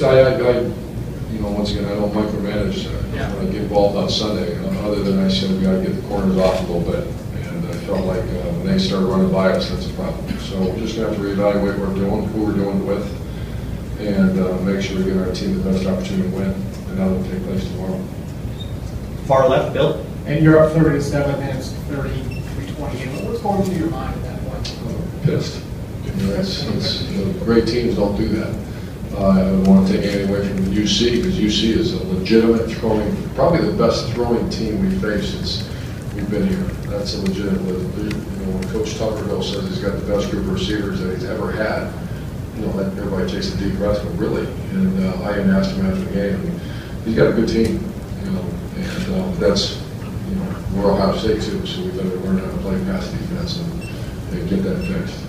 So I, I, I, you know, once again, I don't micromanage, uh, Yeah. when I get involved on Sunday, uh, other than I said, we gotta get the corners off a little bit. And I felt like, uh, when they started running by us, that's a problem. So we're just gonna have to reevaluate what we're doing, who we're doing it with, and, uh, make sure we give our team the best opportunity to win, and that'll take place tomorrow. Far left, Bill? And you're up thirty to seven, and it's thirty-three twenty-eight. What's going through your mind at that point? pissed. You know, it's, it's, you know, great teams don't do that. I don't want to take anything away from UC, because UC is a legitimate throwing, probably the best throwing team we've faced since we've been here. That's a legitimate, you know, when Coach Tuberville says he's got the best group of receivers that he's ever had, you know, everybody takes a deep breath, but really, and uh, I even asked him after the game, he's got a good team, you know, and uh, that's, you know, we're Ohio State too, so we've got to learn how to play pass defense and and get that fixed.